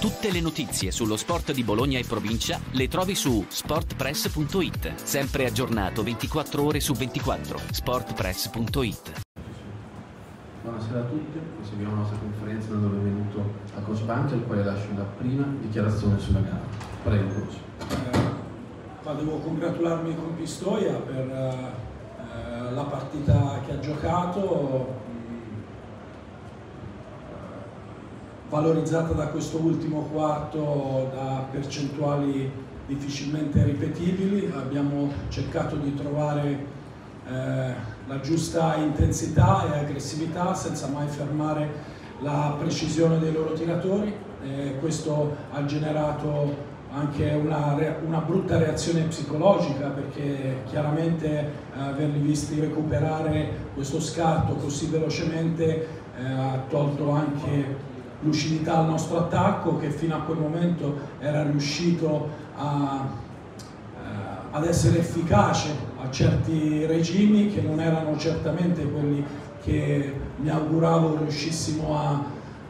Tutte le notizie sullo sport di Bologna e provincia le trovi su sportpress.it. Sempre aggiornato 24 ore su 24. sportpress.it. Buonasera a tutti, proseguiamo la nostra conferenza da dove è venuto a Coach Banchi, al quale lascio la prima dichiarazione sulla gara. Prego, Coach. Eh, ma devo congratularmi con Pistoia per eh, la partita che ha giocato, valorizzata da questo ultimo quarto da percentuali difficilmente ripetibili, abbiamo cercato di trovare eh, la giusta intensità e aggressività senza mai fermare la precisione dei loro tiratori, eh, questo ha generato anche una, una, brutta reazione psicologica perché chiaramente eh, averli visti recuperare questo scarto così velocemente eh, ha tolto anche lucidità al nostro attacco che fino a quel momento era riuscito a, eh, ad essere efficace a certi regimi che non erano certamente quelli che mi auguravo riuscissimo a,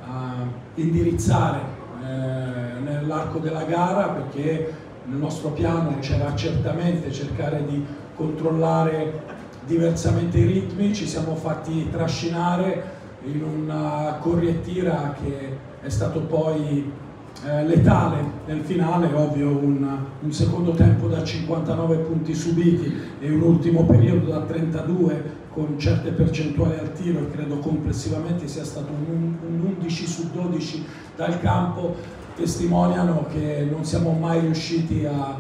a indirizzare eh, nell'arco della gara perché nel nostro piano c'era certamente cercare di controllare diversamente i ritmi, ci siamo fatti trascinare in una corrietira che è stato poi eh, letale. Nel finale, ovvio un, un, secondo tempo da 59 punti subiti e un ultimo periodo da 32 con certe percentuali al tiro e credo complessivamente sia stato un, un 11 su 12 dal campo, testimoniano che non siamo mai riusciti a,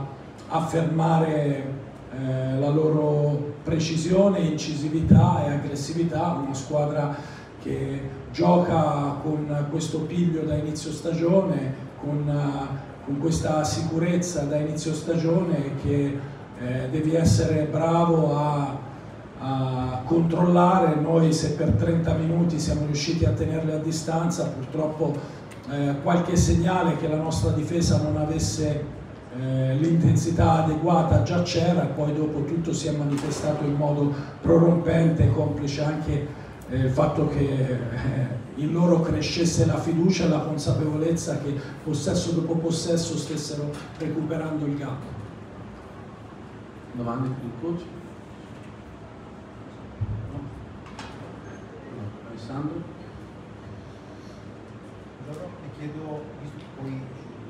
a fermare eh, la loro precisione, incisività e aggressività, una squadra che gioca con questo piglio da inizio stagione, con, con questa sicurezza da inizio stagione che eh, devi essere bravo a, a, controllare. Noi se per 30 minuti siamo riusciti a tenerle a distanza, purtroppo eh, qualche segnale che la nostra difesa non avesse eh, l'intensità adeguata già c'era, poi dopo tutto si è manifestato in modo prorompente, complice anche eh, il fatto che eh, in loro crescesse la fiducia e la consapevolezza che possesso dopo possesso stessero recuperando il gap. Domande per il coach? No? Alessandro? Mi chiedo, visto che poi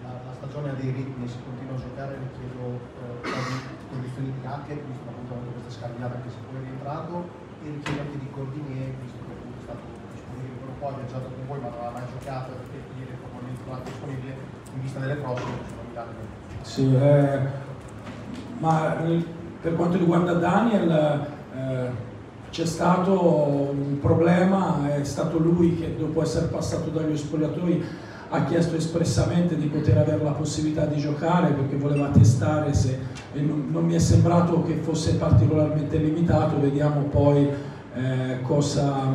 la, la, stagione ha dei ritmi si continua a giocare, mi chiedo eh, condizioni di anche, visto appunto questa scambiata che si poi è rientrato, richiedo anche di Cordinier, visto che è stato disponibile per po', ha viaggiato con voi ma non ha mai giocato perché ieri è probabilmente trovato disponibile in vista delle prossime Sì, eh, ma per quanto riguarda Daniel eh, c'è stato un problema, è stato lui che dopo essere passato dagli spogliatoi ha chiesto espressamente di poter avere la possibilità di giocare perché voleva testare se e non, non mi è sembrato che fosse particolarmente limitato, vediamo poi eh, cosa,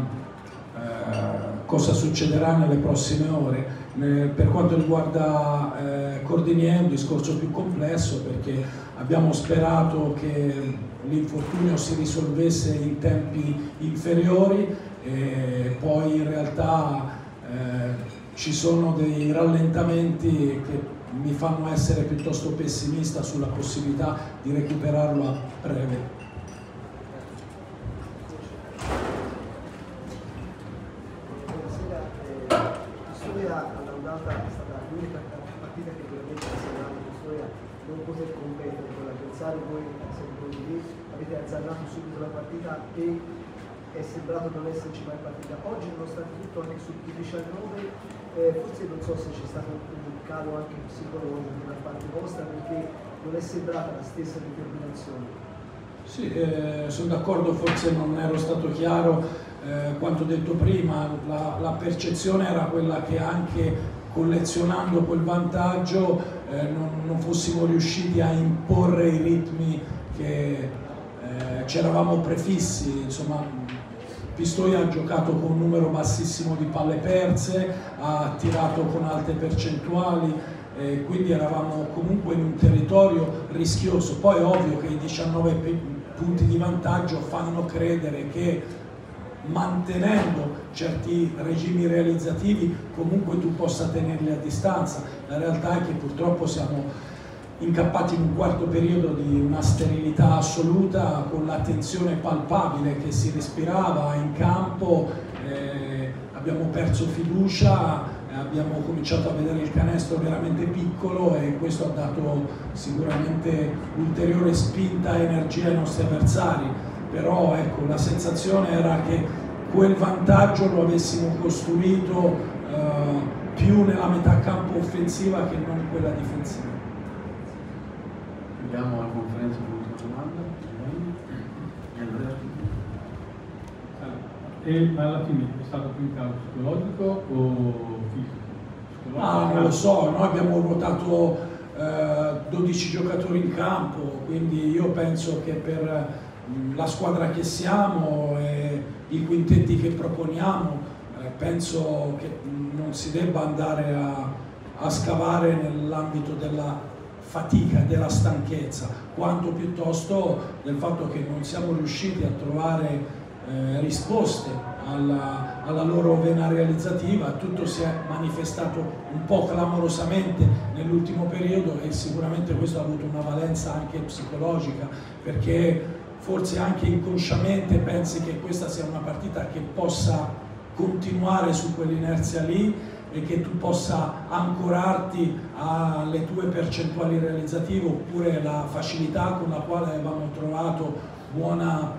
eh, cosa, succederà nelle prossime ore. Eh, per quanto riguarda eh, Cordinier è un discorso più complesso perché abbiamo sperato che l'infortunio si risolvesse in tempi inferiori e poi in realtà eh, ci sono dei rallentamenti che mi fanno essere piuttosto pessimista sulla possibilità di recuperarlo a breve. Eh, poter competere con l'avversario, voi avete azzarnato subito la partita e è sembrato non esserci mai partita. Oggi nonostante tutto anche sul 19 eh, forse non so se c'è stato un calo anche psicologico da parte vostra perché non è sembrata la stessa determinazione. Sì, eh, sono d'accordo, forse non ero stato chiaro eh, quanto detto prima, la, la, percezione era quella che anche collezionando quel vantaggio eh, non, non, fossimo riusciti a imporre i ritmi che eh, ci eravamo prefissi, insomma Pistoia ha giocato con un numero bassissimo di palle perse, ha tirato con alte percentuali, eh, quindi eravamo comunque in un territorio rischioso. Poi è ovvio che i 19 punti di vantaggio fanno credere che mantenendo certi regimi realizzativi comunque tu possa tenerli a distanza. La realtà è che purtroppo siamo incappati in un quarto periodo di una sterilità assoluta con la tensione palpabile che si respirava in campo, eh, abbiamo perso fiducia, abbiamo cominciato a vedere il canestro veramente piccolo e questo ha dato sicuramente ulteriore spinta e energia ai nostri avversari, però ecco, la sensazione era che quel vantaggio lo avessimo costruito eh, più nella metà campo offensiva che non quella difensiva. Andiamo alla conferenza con l'ultima domanda. E alla fine è stato più in caso psicologico o fisico? Psicologico? Ah, non lo so, noi abbiamo ruotato eh, 12 giocatori in campo, quindi io penso che per mh, la squadra che siamo e i quintetti che proponiamo, eh, penso che mh, non si debba andare a, a scavare nell'ambito della fatica, della stanchezza, quanto piuttosto del fatto che non siamo riusciti a trovare eh, risposte alla, alla, loro vena realizzativa, tutto si è manifestato un po' clamorosamente nell'ultimo periodo e sicuramente questo ha avuto una valenza anche psicologica perché forse anche inconsciamente pensi che questa sia una partita che possa continuare su quell'inerzia lì e che tu possa ancorarti alle tue percentuali realizzative oppure la facilità con la quale avevamo trovato buona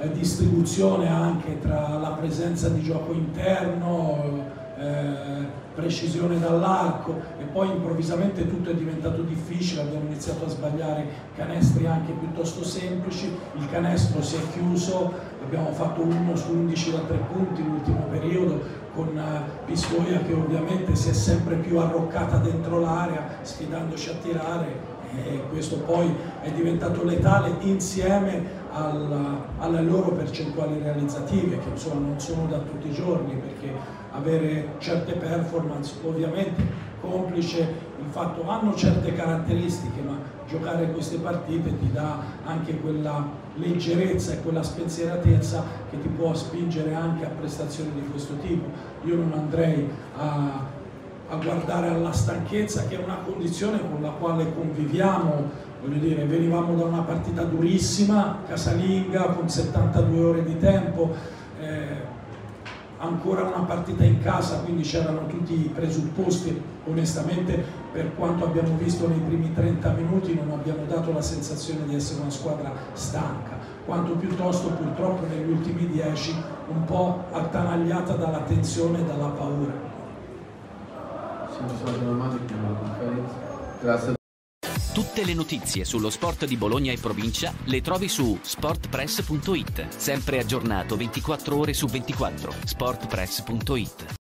eh, distribuzione anche tra la presenza di gioco interno, eh, precisione dall'arco e poi improvvisamente tutto è diventato difficile, abbiamo iniziato a sbagliare canestri anche piuttosto semplici, il canestro si è chiuso, abbiamo fatto 1 su 11 da 3 punti l'ultimo periodo con eh, Pistoia che ovviamente si è sempre più arroccata dentro l'area sfidandoci a tirare e questo poi è diventato letale insieme alla, alle loro percentuali realizzative che insomma non sono da tutti i giorni perché avere certe performance ovviamente complice il fatto hanno certe caratteristiche ma giocare queste partite ti dà anche quella leggerezza e quella spensieratezza che ti può spingere anche a prestazioni di questo tipo. Io non andrei a, a guardare alla stanchezza che è una condizione con la quale conviviamo voglio dire, venivamo da una partita durissima, casalinga, con 72 ore di tempo, eh, ancora una partita in casa, quindi c'erano tutti i presupposti, onestamente per quanto abbiamo visto nei primi 30 minuti non abbiamo dato la sensazione di essere una squadra stanca, quanto piuttosto purtroppo negli ultimi 10 un po' attanagliata dalla tensione e dalla paura. Ci sono domande, chiamo la conferenza. Grazie. Tutte le notizie sullo sport di Bologna e provincia le trovi su sportpress.it. Sempre aggiornato 24 ore su 24. sportpress.it.